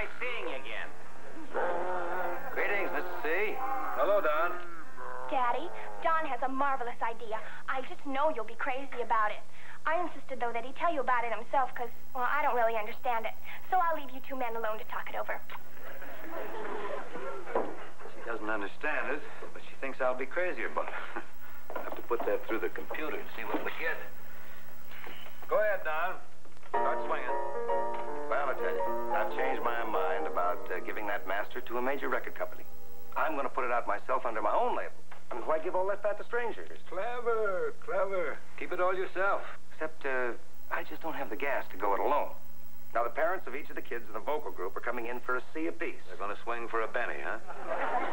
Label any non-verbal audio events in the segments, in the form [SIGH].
Nice seeing you again. Greetings, Mr. C. Hello, Don. Daddy, Don has a marvelous idea. I just know you'll be crazy about it. I insisted, though, that he tell you about it himself, because, well, I don't really understand it. So I'll leave you two men alone to talk it over. She doesn't understand it, but she thinks I'll be crazy about it. I [LAUGHS] have to put that through the computer and see what we get. Go ahead, Don. Start swinging. Well, I tell you, I've changed my mind about uh, giving that master to a major record company. I'm going to put it out myself under my own label. I mean, why give all that fat to strangers? Clever, clever. Keep it all yourself. Except, uh, I just don't have the gas to go it alone. Now, the parents of each of the kids in the vocal group are coming in for a C apiece. They're going to swing for a Benny, huh?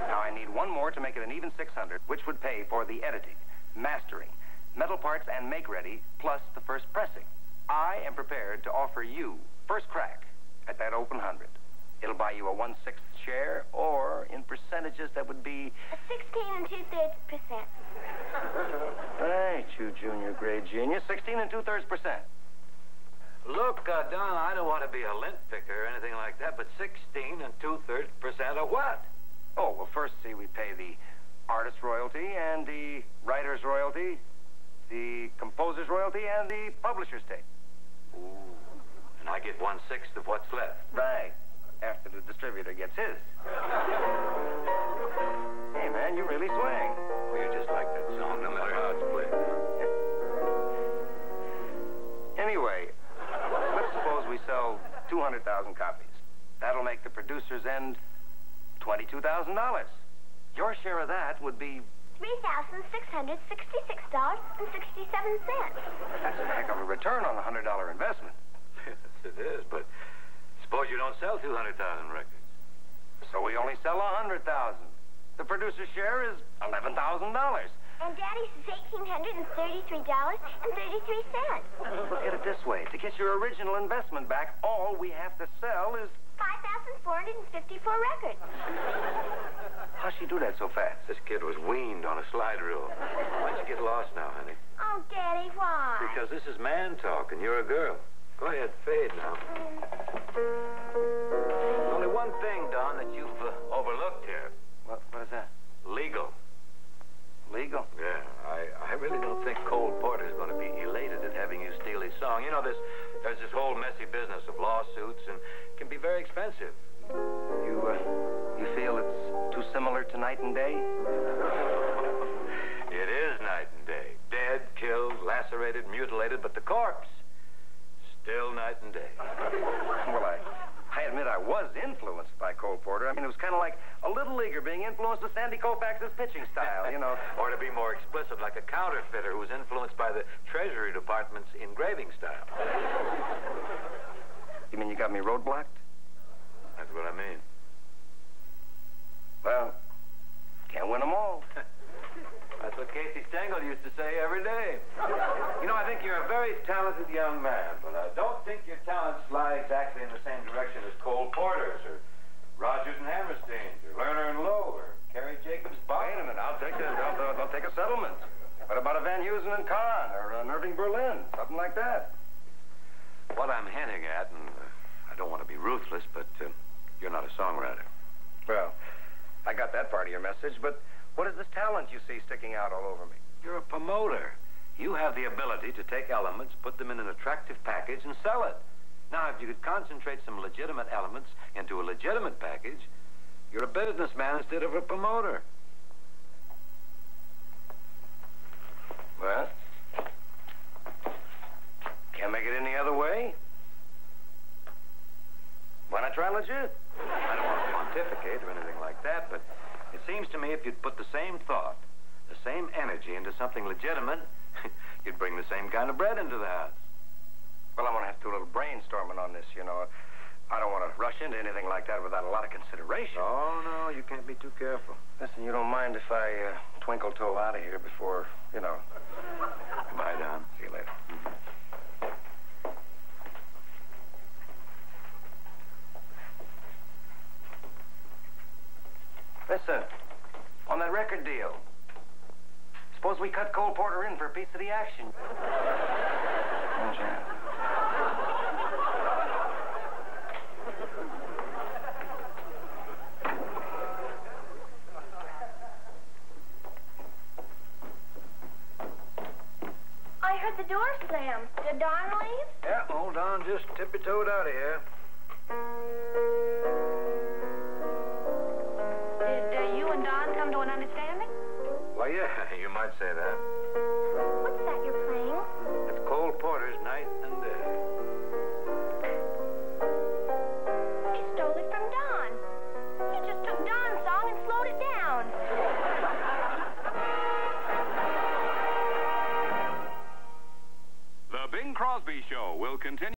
now, I need one more to make it an even 600, which would pay for the editing, mastering, metal parts, and make-ready, plus the first pressing. I am prepared to offer you first crack at that open 100. It'll buy you a one-sixth share, or in percentages, that would be... A 16 and two-thirds percent. [LAUGHS] Right, you junior grade genius. 16 and two-thirds percent. Look, uh, Don, I don't want to be a lint picker or anything like that, but 16 and two-thirds percent of what? Oh, well, first, see, we pay the artist royalty and the writer's royalty, the composer's royalty, and the publisher's take. Ooh. And I get one-sixth of what's left. Right. After the distributor gets his. hey, man, you really swing. Well, you just like that song, no matter how it's played. [LAUGHS] anyway, let's suppose we sell 200,000 copies. That'll make the producer's end $22,000. Your share of that would be $3,666.67. That's a heck of a return on a $100 investment. [LAUGHS] yes, it is, but suppose you don't sell 200,000 records. So we only sell 100,000. The producer's share is $11,000. And Daddy's is $1,833.33. Look at it this way. To get your original investment back, all we have to sell is 5,454 records. [LAUGHS] How'd she do that so fast? This kid was weaned on a slide rule. Why'd you get lost now, honey? Oh, Daddy, why? Because this is man talk, and you're a girl. Go ahead, fade now. Mm. You song. You know, there's, there's this whole messy business of lawsuits, and can be very expensive. You, uh, you feel it's too similar to Night and Day? [LAUGHS] it is Night and Day. Dead, killed, lacerated, mutilated, but the corpse, still Night and Day. [LAUGHS] well, I, I admit I was influenced by Cole Porter. I mean, it was kind of like a little leaguer being influenced with Sandy Koufax's pitching style, you know. [LAUGHS] or to be more explicit, like a counterfeiter who was influenced by the Treasury Department's engraving style. [LAUGHS] you mean you got me roadblocked? That's what I mean. Well, can't win them all. [LAUGHS] That's what Casey Stengel used to say every day. You know, I think you're a very talented young man, but I don't think your talents lie exactly in the same direction as Cole Porter's or Rodgers and Hammerstein's or Lerner and Loewe or Carrie Jacobs Wait a minute, I'll take a, I'll, I'll take a settlement. What about a Van Heusen and Cahn or an Irving Berlin? Something like that. What I'm hinting at, and uh, I don't want to be ruthless, but uh, you're not a songwriter. Well, I got that part of your message, but what is this talent you see sticking out all over me? You're a promoter. You have the ability to take elements, put them in an attractive package, and sell it. Now, if you could concentrate some legitimate elements into a legitimate package, you're a businessman instead of a promoter. Well, can't make it any other way. Why not try legit? I don't want to pontificate or anything like that, but it seems to me if you'd put the same thought, the same energy into something legitimate, [LAUGHS] you'd bring the same kind of bread into the house. Well, I'm going to have to do a little brainstorming on this, you know. I don't want to rush into anything like that without a lot of consideration. Oh, no, you can't be too careful. Listen, you don't mind if I uh, twinkle toe out of here before, you know. Bye, Don. See you later. Mm -hmm. Listen, on that record deal, Suppose we cut Cole Porter in for a piece of the action. I heard the door slam. Did Don leave? Yeah, old Don just tippy-toed out of here. Yeah, [LAUGHS] you might say that. What's that you're playing? It's Cole Porter's Night and Day. He stole it from Don. He just took Don's song and slowed it down. The Bing Crosby Show will continue.